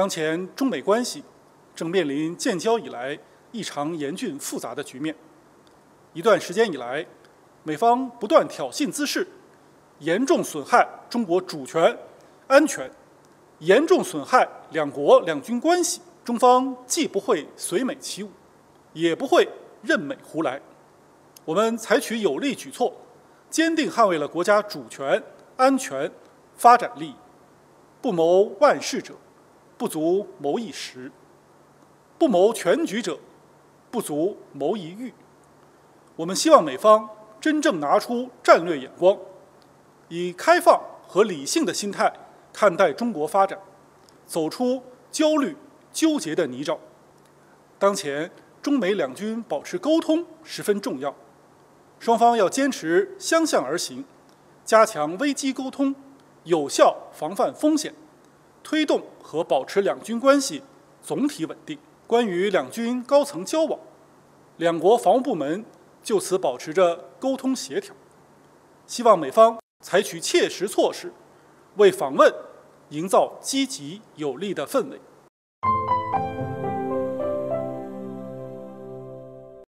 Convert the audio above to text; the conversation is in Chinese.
当前中美关系正面临建交以来异常严峻复杂的局面。一段时间以来，美方不断挑衅滋事，严重损害中国主权、安全，严重损害两国两军关系。中方既不会随美起舞，也不会任美胡来。我们采取有力举措，坚定捍卫了国家主权、安全、发展利益。不谋万事者，不足谋一时；不谋全局者，不足谋一域。我们希望美方真正拿出战略眼光，以开放和理性的心态看待中国发展，走出焦虑纠结的泥沼。当前，中美两军保持沟通十分重要，双方要坚持相向而行，加强危机沟通，有效防范风险，推动和保持两军关系总体稳定。关于两军高层交往，两国防务部门。就此保持着沟通协调，希望美方采取切实措施，为访问营造积极有利的氛围。